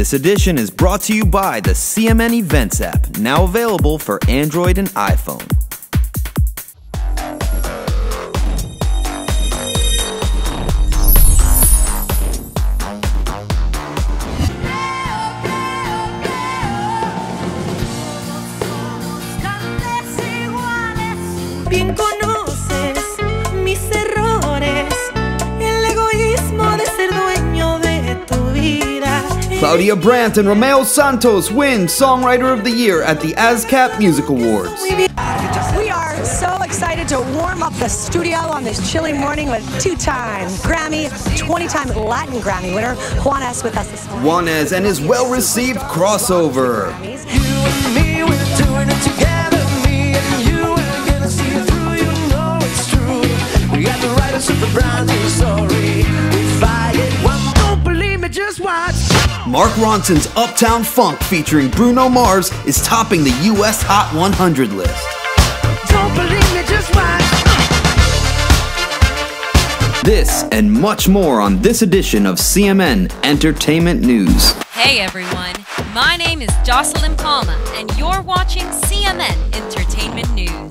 This edition is brought to you by the CMN Events app, now available for Android and iPhone. Claudia Brant and Romeo Santos win Songwriter of the Year at the ASCAP Music Awards. We are so excited to warm up the studio on this chilly morning with two-time Grammy, 20-time Latin Grammy winner Juanes with us this morning. Juanes and his well received crossover. me, Mark Ronson's Uptown Funk featuring Bruno Mars is topping the US Hot 100 list. Don't believe me, just watch. This and much more on this edition of CMN Entertainment News. Hey everyone, my name is Jocelyn Palma, and you're watching CMN Entertainment News.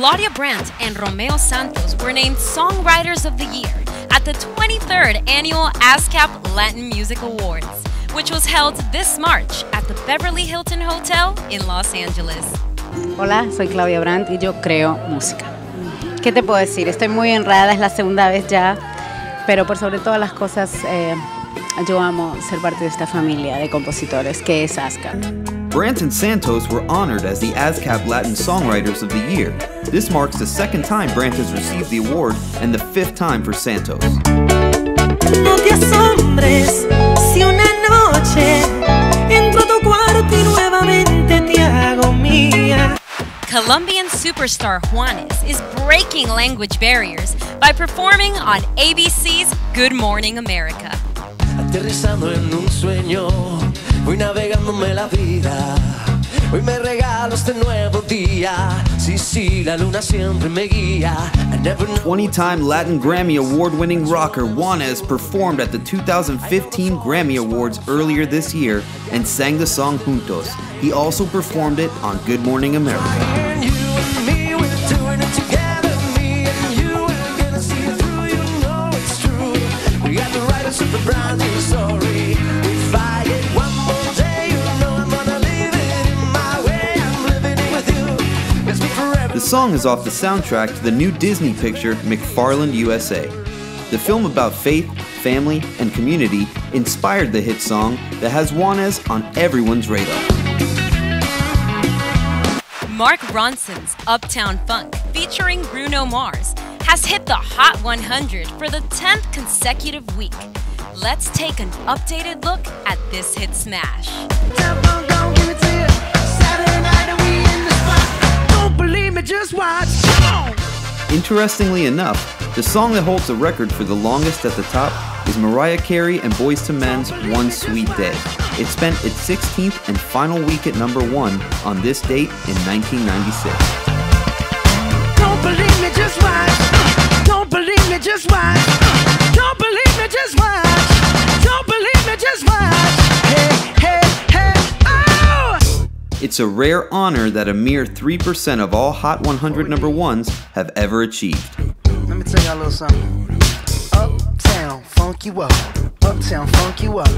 Claudia Brandt and Romeo Santos were named Songwriters of the Year at the 23rd Annual ASCAP Latin Music Awards, which was held this March at the Beverly Hilton Hotel in Los Angeles. Hola, soy Claudia Brandt y yo creo música. ¿Qué te puedo decir? Estoy muy honrada, es la segunda vez ya, pero por sobre todas las cosas eh, yo amo ser parte de esta familia de compositores que es ASCAP. Brant and Santos were honored as the ASCAP Latin Songwriters of the Year. This marks the second time Brant has received the award and the fifth time for Santos. No te asombres si una noche entro tu cuarto y nuevamente te hago mía. Colombian superstar Juanes is breaking language barriers by performing on ABC's Good Morning America. Aterrizando en un sueño, voy navegándome la vida. Hoy me regalo este nuevo día. Sí, sí, la luna siempre me guía. I never 20 time Latin Grammy Award winning rocker Juanes performed at the 2015 Grammy Awards earlier this year and sang the song Juntos. He also performed it on Good Morning America. And you and song is off the soundtrack to the new Disney picture McFarland USA. The film about faith, family, and community inspired the hit song that has Juanes on everyone's radar. Mark Ronson's Uptown Funk, featuring Bruno Mars, has hit the Hot 100 for the 10th consecutive week. Let's take an updated look at this hit smash. Interestingly enough, the song that holds the record for the longest at the top is Mariah Carey and Boyz II Men's One Sweet Day. It spent its 16th and final week at number one on this date in 1996. It's a rare honor that a mere 3% of all Hot 100 number ones have ever achieved. Let me tell y'all a little something. Uptown, funk you up. Uptown, funk you up.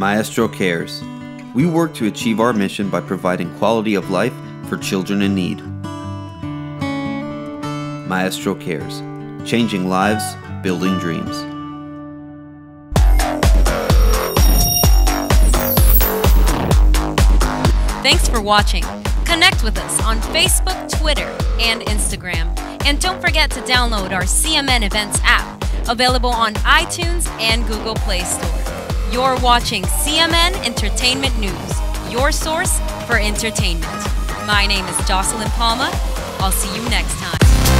Maestro Cares. We work to achieve our mission by providing quality of life for children in need. Maestro Cares. changing lives, building dreams. Thanks for watching. Connect with us on Facebook, Twitter, and Instagram. And don't forget to download our CMN Events app, available on iTunes and Google Play Store. You're watching CMN Entertainment News, your source for entertainment. My name is Jocelyn Palma. I'll see you next time.